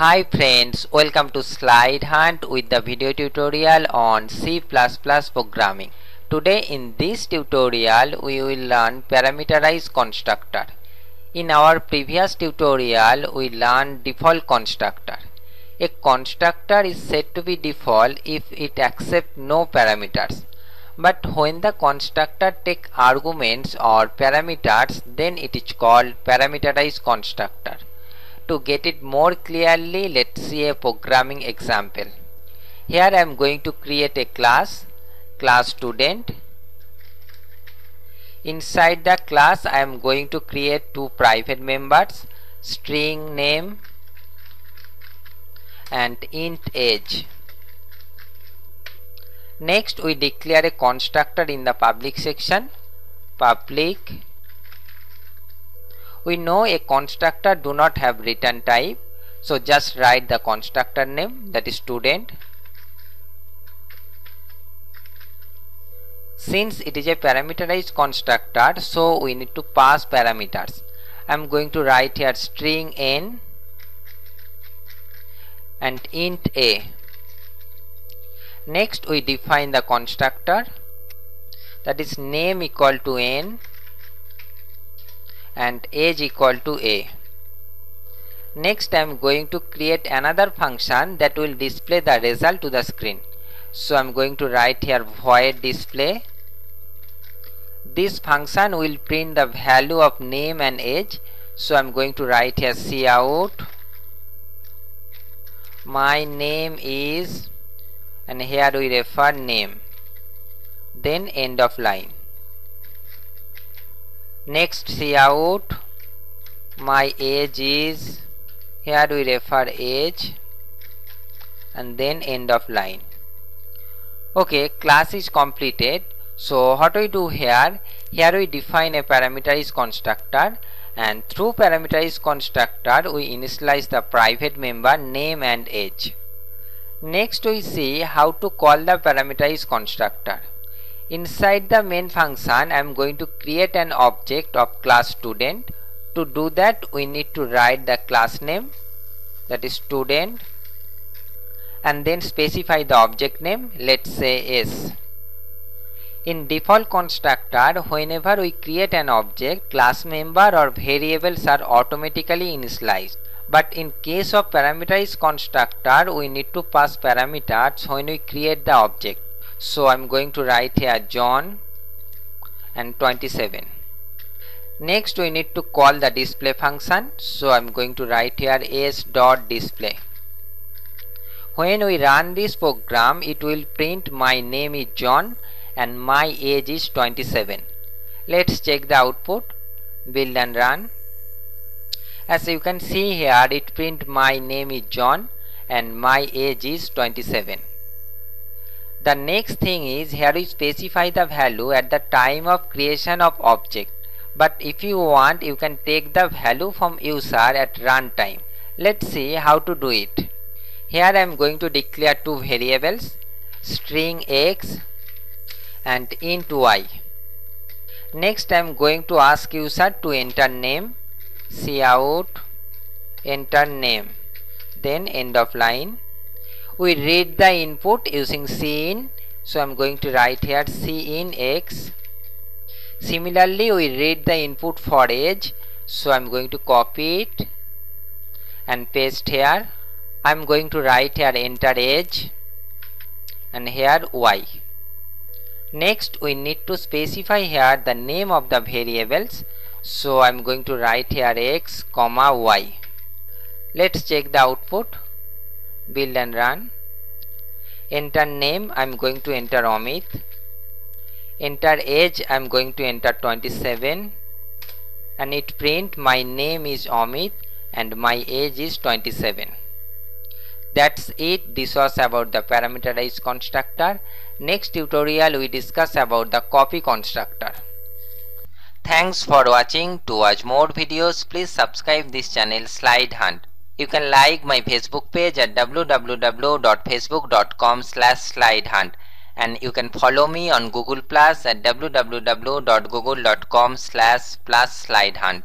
Hi friends, welcome to Slide Hunt with the video tutorial on C++ programming. Today in this tutorial we will learn parameterized constructor. In our previous tutorial we learned default constructor. A constructor is said to be default if it accepts no parameters. But when the constructor take arguments or parameters then it is called parameterized constructor. To get it more clearly, let's see a programming example. Here I am going to create a class, class student. Inside the class I am going to create two private members, string name and int age. Next we declare a constructor in the public section, public we know a constructor do not have return type. So just write the constructor name that is student. Since it is a parameterized constructor so we need to pass parameters. I'm going to write here string n and int a. Next we define the constructor. That is name equal to n and age equal to a. Next I am going to create another function that will display the result to the screen. So I am going to write here void display. This function will print the value of name and age. So I am going to write here cout my name is and here we refer name then end of line next cout my age is here we refer age and then end of line. Okay class is completed. So what we do here? Here we define a parameterized constructor and through parameterized constructor we initialize the private member name and age. Next we see how to call the parameterized constructor Inside the main function I am going to create an object of class student. To do that we need to write the class name that is student and then specify the object name let's say s. In default constructor whenever we create an object class member or variables are automatically initialized but in case of parameterized constructor we need to pass parameters when we create the object so I'm going to write here John and 27 next we need to call the display function. So I'm going to write here s dot display. When we run this program it will print my name is John and my age is 27 let's check the output. Build and run. As you can see here it print my name is John and my age is 27 the next thing is here we specify the value at the time of creation of object. But if you want you can take the value from user at runtime. Let's see how to do it. Here I am going to declare two variables string x and int y. Next I am going to ask user to enter name cout enter name then end of line we read the input using cin so I'm going to write here cin x. Similarly we read the input for age. So I'm going to copy it and paste here. I'm going to write here enter age and here y. Next we need to specify here the name of the variables. So I'm going to write here x comma y. Let's check the output build and run. Enter name I'm going to enter Amit. Enter age I'm going to enter 27 and it print my name is Amit and my age is 27 that's it. This was about the parameterized constructor. Next tutorial we discuss about the copy constructor. Thanks for watching. To watch more videos please subscribe this channel slide hunt you can like my Facebook page at www.facebook.com slash slidehunt and you can follow me on Google Plus at www.google.com slash plus slidehunt.